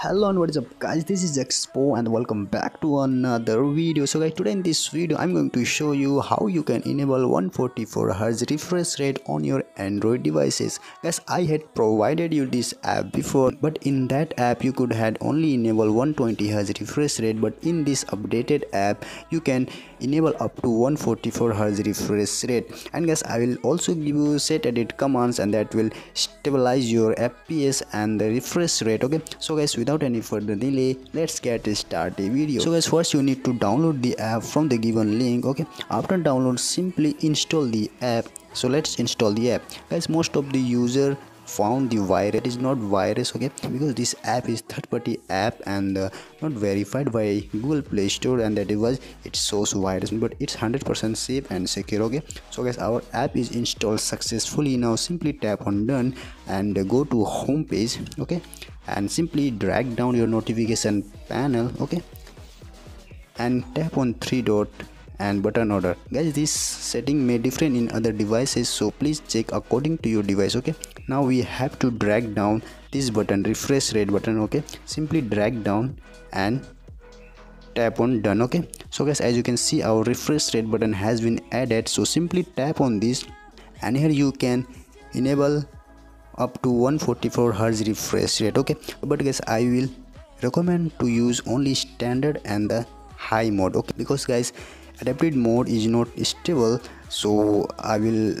hello and what is up guys? This is Zexpo and welcome back to another video. So guys today in this video i'm going to show you how you can enable 144 hertz refresh rate on your android devices. Guys i had provided you this app before but in that app you could had only enable 120 hertz refresh rate but in this updated app you can enable up to 144 hertz refresh rate. And guys i will also give you SetEdit commands and that will stabilize your fps and the refresh rate okay? So guys with without any further delay let's get start the video. So guys first you need to download the app from the given link okay? After download simply install the app. So let's install the app. Guys most of the user found the virus it is not virus okay? Because this app is third party app and uh, not verified by google play store and that it was it shows virus but it's 100% safe and secure okay? So guys our app is installed successfully. Now simply tap on done and uh, go to home page okay? And simply drag down your notification panel okay? And tap on three dot and button order. Guys this setting may different in other devices so please check according to your device okay? Now we have to drag down this button refresh rate button okay? Simply drag down and tap on done okay? So guys as you can see our refresh rate button has been added so simply tap on this and here you can enable up to 144 hertz refresh rate okay? But guys i will recommend to use only standard and the high mode okay? Because guys adapted mode is not stable so i will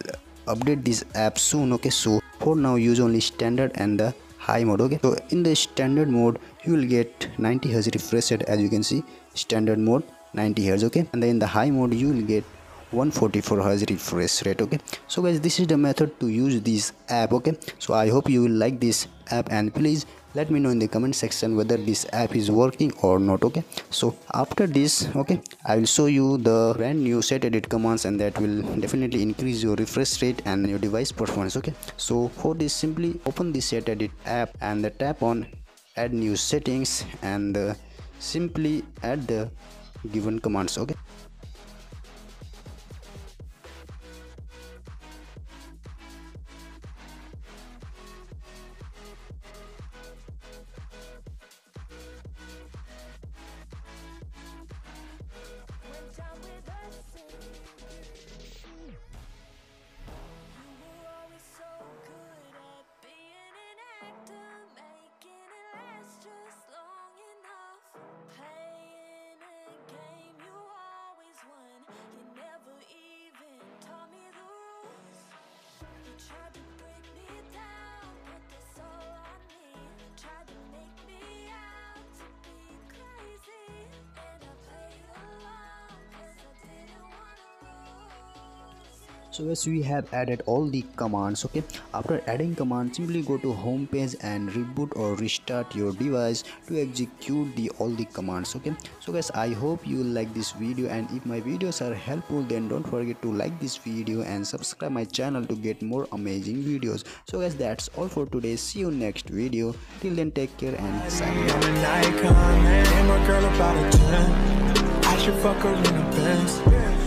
update this app soon okay? So for now use only standard and the high mode okay? So in the standard mode you will get 90 hertz refresh rate as you can see. Standard mode 90 hertz okay? And then in the high mode you will get 144 hertz refresh rate okay? So guys this is the method to use this app okay? So i hope you will like this app and please let me know in the comment section whether this app is working or not okay? So after this okay i will show you the brand new SetEdit commands and that will definitely increase your refresh rate and your device performance okay? So for this simply open the SetEdit app and the tap on add new settings and uh, simply add the given commands okay so as we have added all the commands okay? After adding commands simply go to home page and reboot or restart your device to execute the all the commands okay? So guys i hope you like this video and if my videos are helpful then don't forget to like this video and subscribe my channel to get more amazing videos. So guys that's all for today. See you next video. Till then take care and sign. I should fuck her in a Benz